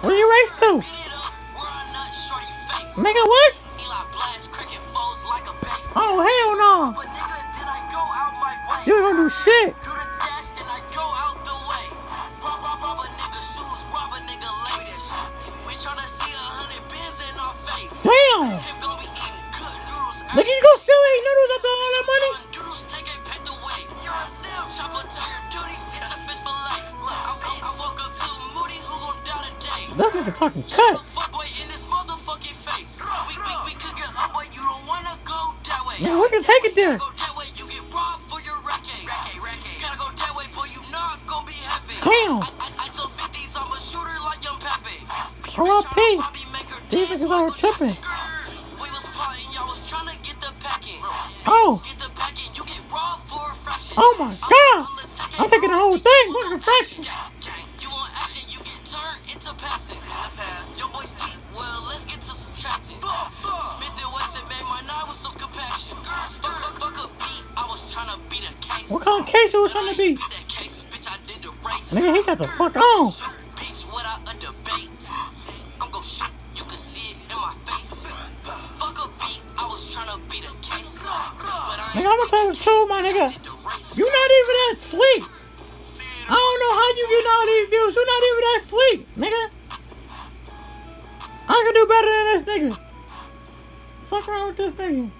Where you race to? Nigga, what? Oh, hell no. You ain't gonna do shit. Damn. Nigga, you gonna That's nigga talking cut. Nigga, we can take it there. Damn. R.I.P. These niggas are tripping. Oh. Oh my god. I'm taking the whole thing. What a fraction. What kind of case you was trying to beat? Nigga, he got the fuck on. You it. Nigga, I'm gonna tell you the truth, my nigga. You not even that sweet. I don't know how you getting all these views. You're not even that sweet, nigga. I can do better than this nigga. Fuck around with this nigga.